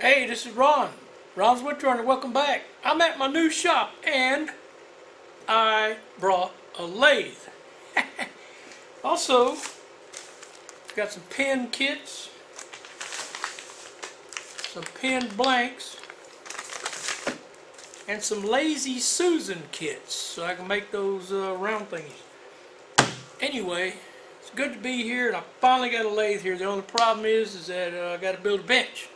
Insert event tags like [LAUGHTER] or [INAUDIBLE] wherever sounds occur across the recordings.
Hey, this is Ron. Ron's Woodturner. Welcome back. I'm at my new shop and I brought a lathe. [LAUGHS] also, got some pen kits, some pen blanks, and some Lazy Susan kits so I can make those uh, round thingies. Anyway, it's good to be here and I finally got a lathe here. The only problem is, is that uh, I got to build a bench.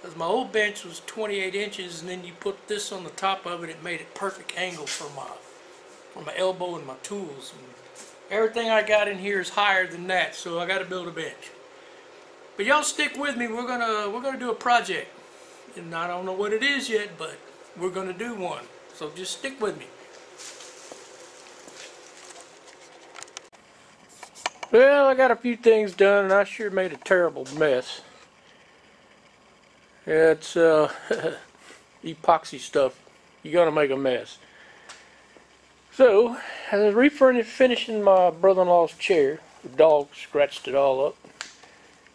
Because my old bench was 28 inches and then you put this on the top of it, it made it perfect angle for my, for my elbow and my tools. And everything I got in here is higher than that, so I got to build a bench. But y'all stick with me, we're gonna, we're gonna do a project. And I don't know what it is yet, but we're gonna do one. So just stick with me. Well, I got a few things done and I sure made a terrible mess. It's uh, [LAUGHS] epoxy stuff. You're gonna make a mess. So, I was refinishing my brother-in-law's chair. The dog scratched it all up.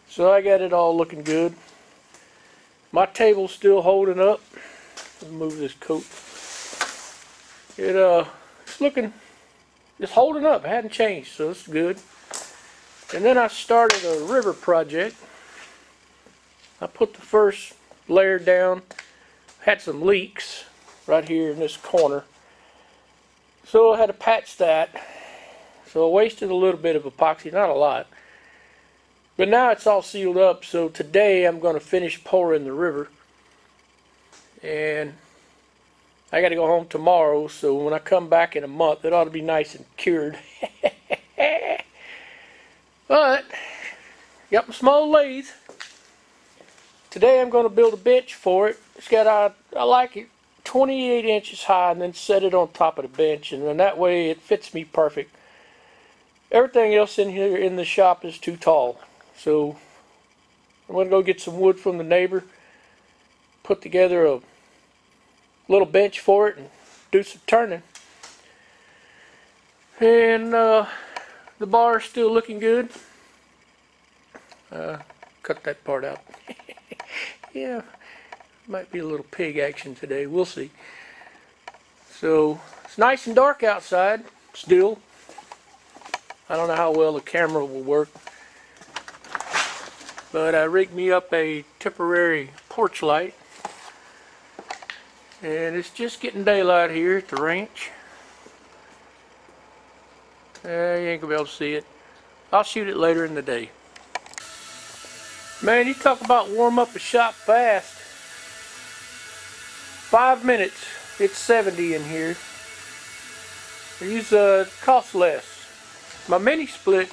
So I got it all looking good. My table's still holding up. move this coat. It uh, it's looking, it's holding up. It hadn't changed, so it's good. And then I started a river project. I put the first layer down. Had some leaks right here in this corner. So I had to patch that. So I wasted a little bit of epoxy, not a lot. But now it's all sealed up, so today I'm going to finish pouring the river. And I got to go home tomorrow, so when I come back in a month, it ought to be nice and cured. [LAUGHS] But, got my small lathe. Today I'm going to build a bench for it. It's got, a, I like it 28 inches high and then set it on top of the bench. And then that way it fits me perfect. Everything else in here in the shop is too tall. So I'm going to go get some wood from the neighbor. Put together a little bench for it and do some turning. And uh, the bar is still looking good. Uh, cut that part out. [LAUGHS] yeah, might be a little pig action today. We'll see. So, it's nice and dark outside still. I don't know how well the camera will work. But I rigged me up a temporary porch light. And it's just getting daylight here at the ranch. Uh, you ain't gonna be able to see it. I'll shoot it later in the day. Man, you talk about warm up a shop fast. Five minutes, it's 70 in here. These uh, cost less. My mini split,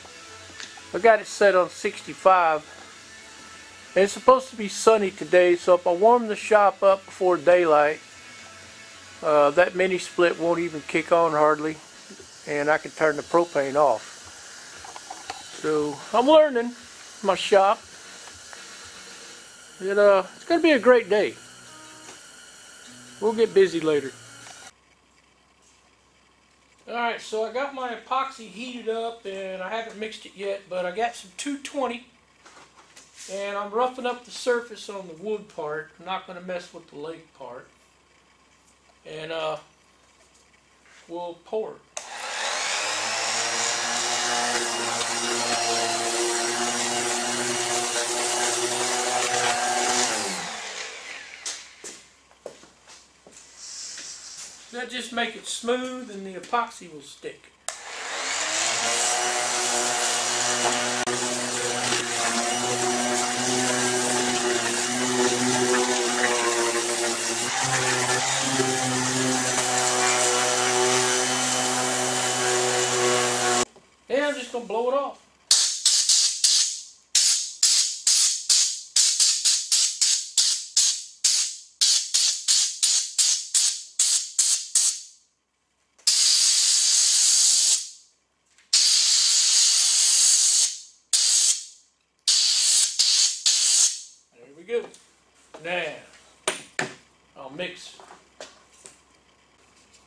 I got it set on 65. And it's supposed to be sunny today, so if I warm the shop up before daylight, uh, that mini split won't even kick on hardly and I can turn the propane off. So I'm learning my shop. Uh, it's going to be a great day. We'll get busy later. Alright, so I got my epoxy heated up and I haven't mixed it yet, but I got some 220 and I'm roughing up the surface on the wood part. I'm not going to mess with the lake part. And uh, we'll pour it. That just make it smooth and the epoxy will stick. And I'm just going to blow it off.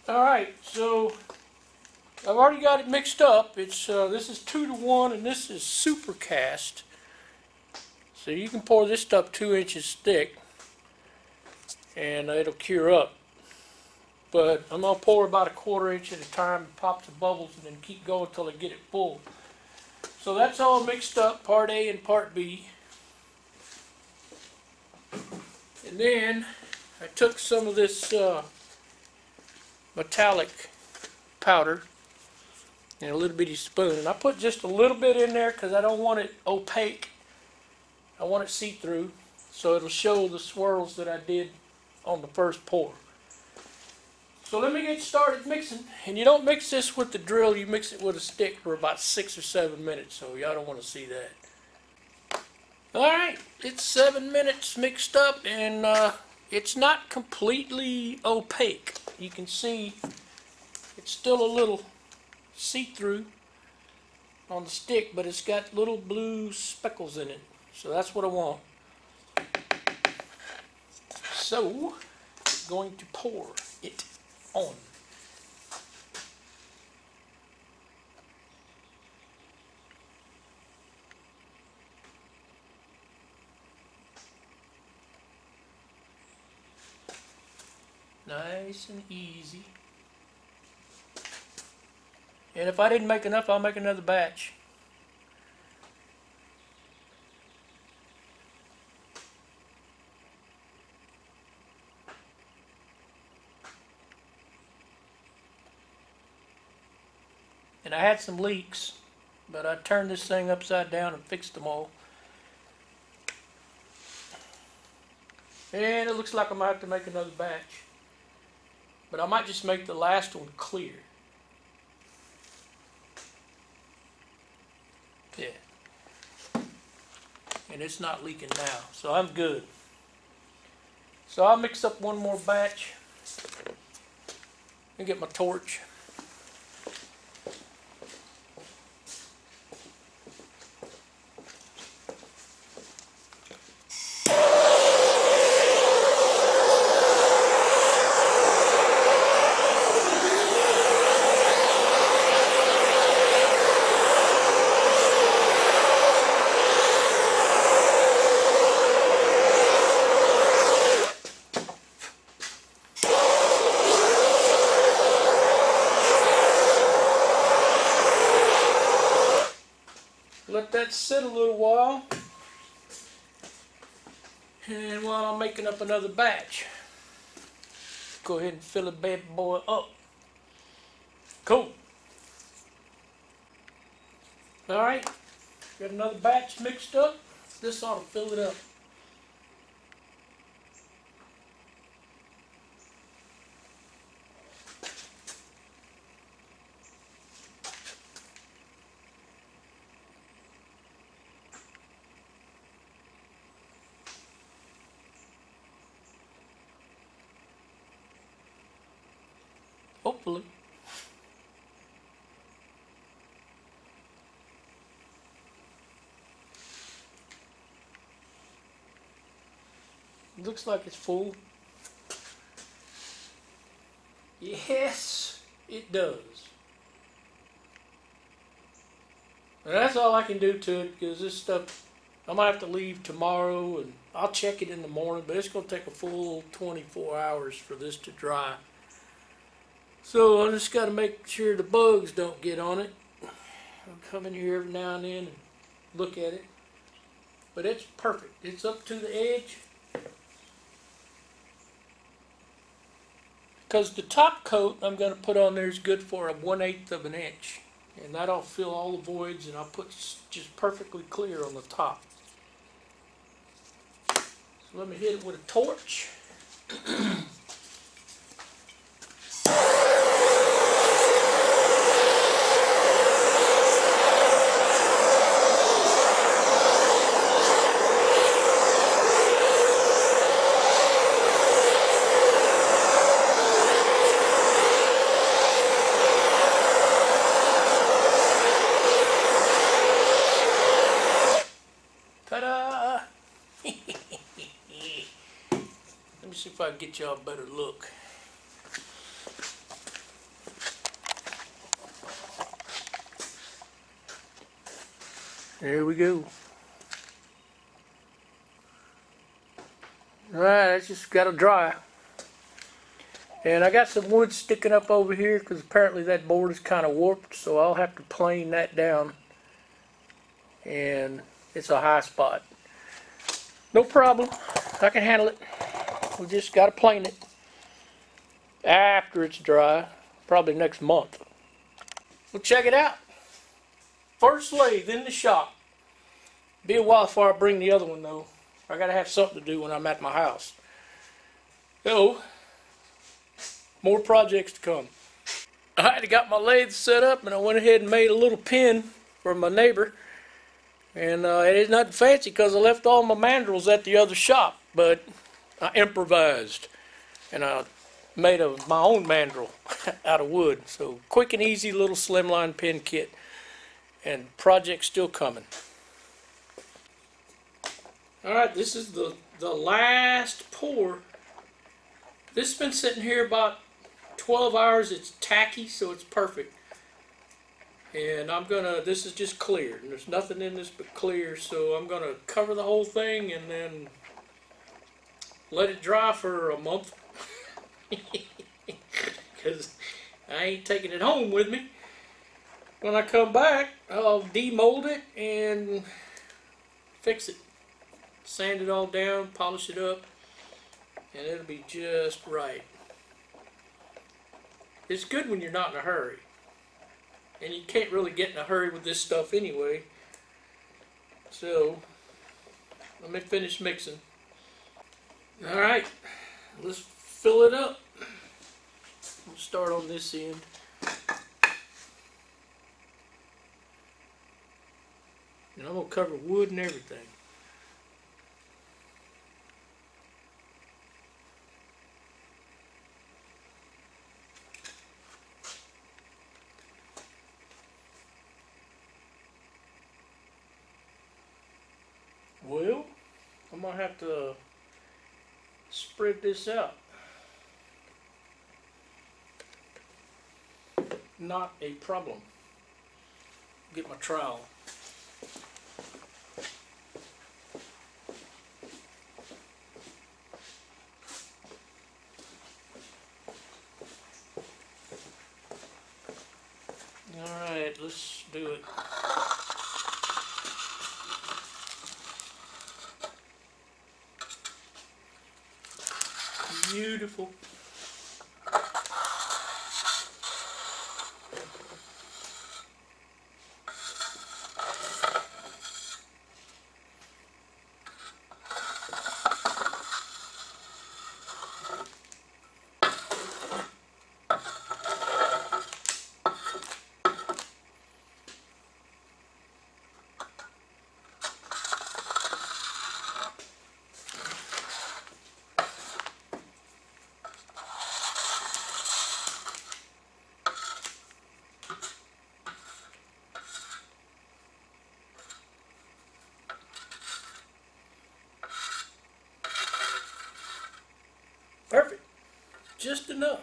Alright, so I've already got it mixed up. It's uh, This is 2 to 1 and this is super cast. So you can pour this stuff 2 inches thick. and it'll cure up. But I'm gonna pour about a quarter inch at a time, pop the bubbles, and then keep going till I get it full. So that's all mixed up, part A and part B. And then I took some of this uh, metallic powder and a little bitty spoon, and I put just a little bit in there because I don't want it opaque. I want it see-through, so it'll show the swirls that I did on the first pour. So let me get started mixing. And you don't mix this with the drill, you mix it with a stick for about six or seven minutes, so y'all don't want to see that. Alright, it's seven minutes mixed up and uh, it's not completely opaque. You can see it's still a little see-through on the stick, but it's got little blue speckles in it. So that's what I want. So, going to pour it on. Nice and easy. And if I didn't make enough, I'll make another batch. And I had some leaks, but I turned this thing upside down and fixed them all. And it looks like I might have to make another batch. But I might just make the last one clear. Yeah. And it's not leaking now, so I'm good. So I'll mix up one more batch and get my torch. Let that sit a little while. And while I'm making up another batch, go ahead and fill the bad boy up. Cool. Alright, got another batch mixed up. This ought to fill it up. Hopefully. Looks like it's full. Yes, it does. And that's all I can do to it because this stuff, I might have to leave tomorrow and I'll check it in the morning, but it's going to take a full 24 hours for this to dry. So I just got to make sure the bugs don't get on it. I'll come in here every now and then and look at it. But it's perfect. It's up to the edge. Because the top coat I'm going to put on there is good for a one eighth of an inch. And that'll fill all the voids and I'll put just perfectly clear on the top. So let me hit it with a torch. [CLEARS THROAT] Ta-da! [LAUGHS] Let me see if I can get y'all a better look. There we go. Alright, it's just gotta dry. And I got some wood sticking up over here because apparently that board is kind of warped, so I'll have to plane that down. And it's a high spot. No problem. I can handle it. We just got to plane it after it's dry, probably next month. We'll check it out. First lathe in the shop. Be a while before I bring the other one though. I gotta have something to do when I'm at my house. So, more projects to come. I had got my lathe set up and I went ahead and made a little pen for my neighbor. And uh, it is nothing fancy because I left all my mandrels at the other shop, but I improvised and I made a, my own mandrel [LAUGHS] out of wood. So quick and easy little slimline pen kit and project still coming. All right, this is the, the last pour. This has been sitting here about 12 hours. It's tacky, so it's perfect. And I'm gonna, this is just clear. And there's nothing in this but clear, so I'm gonna cover the whole thing and then let it dry for a month. [LAUGHS] Because I ain't taking it home with me. When I come back, I'll demold it and fix it. Sand it all down, polish it up, and it'll be just right. It's good when you're not in a hurry. And you can't really get in a hurry with this stuff anyway. So, let me finish mixing. Alright, let's fill it up. We'll start on this end. And I'm going to cover wood and everything. Well, I'm going to have to spread this out. Not a problem. Get my trowel. Alright, let's do it. Beautiful. Perfect. Just enough.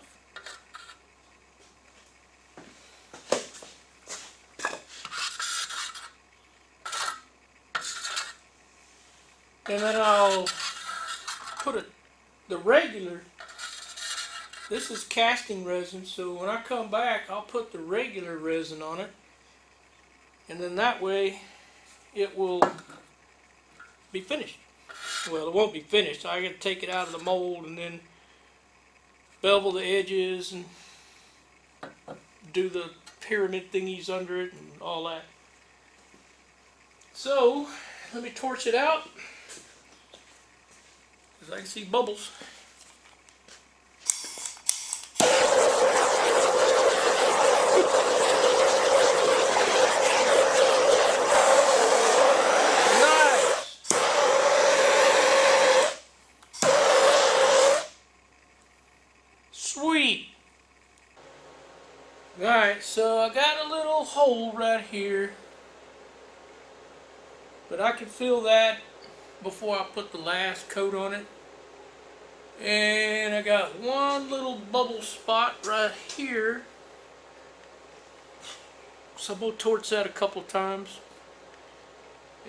And then I'll put it, the regular, this is casting resin, so when I come back, I'll put the regular resin on it. And then that way, it will be finished. Well, it won't be finished. I got to take it out of the mold and then bevel the edges and do the pyramid thingies under it and all that. So, let me torch it out. Because I can see bubbles. Nice! Sweet! Alright, so I got a little hole right here. But I can fill that before I put the last coat on it. And I got one little bubble spot right here. So to torch that a couple times.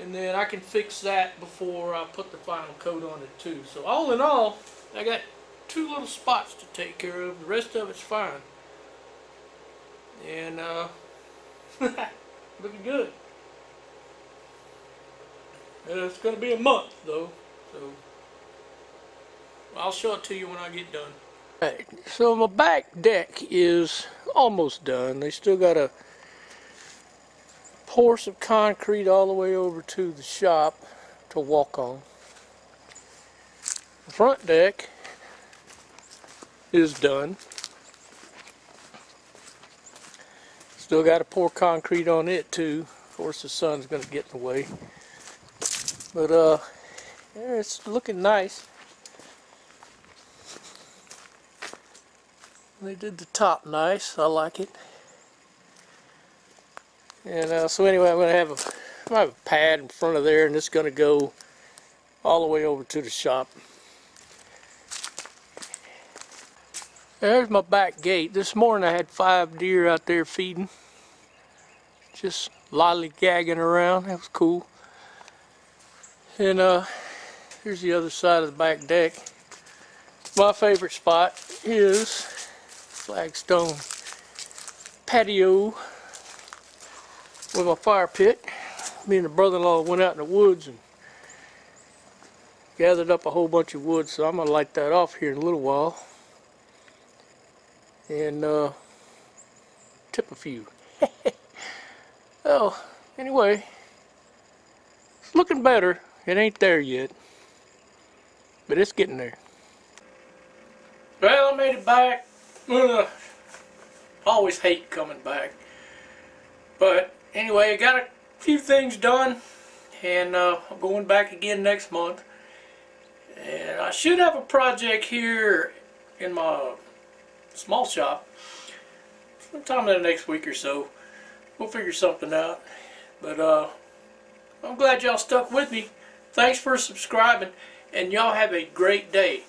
And then I can fix that before I put the final coat on it too. So all in all, I got two little spots to take care of. The rest of it's fine. And uh, [LAUGHS] looking good. And it's going to be a month though, so I'll show it to you when I get done. So my back deck is almost done. They still got to pour some concrete all the way over to the shop to walk on. The front deck is done. Still got to pour concrete on it too. Of course the sun's going to get in the way. But uh, yeah, it's looking nice. They did the top nice. I like it. And uh, so anyway, I'm going to have a, have a pad in front of there, and it's going to go all the way over to the shop. There's my back gate. This morning I had five deer out there feeding. Just lollygagging around. That was cool. And uh, here's the other side of the back deck. My favorite spot is flagstone patio with my fire pit. Me and the brother-in-law went out in the woods and gathered up a whole bunch of wood, so I'm going to light that off here in a little while. And uh, tip a few. Oh, anyway, it's looking better. It ain't there yet, but it's getting there. Well, I made it back. Ugh. Always hate coming back. But anyway, I got a few things done, and uh, I'm going back again next month. And I should have a project here in my small shop sometime in the next week or so. We'll figure something out. But uh, I'm glad y'all stuck with me. Thanks for subscribing, and y'all have a great day.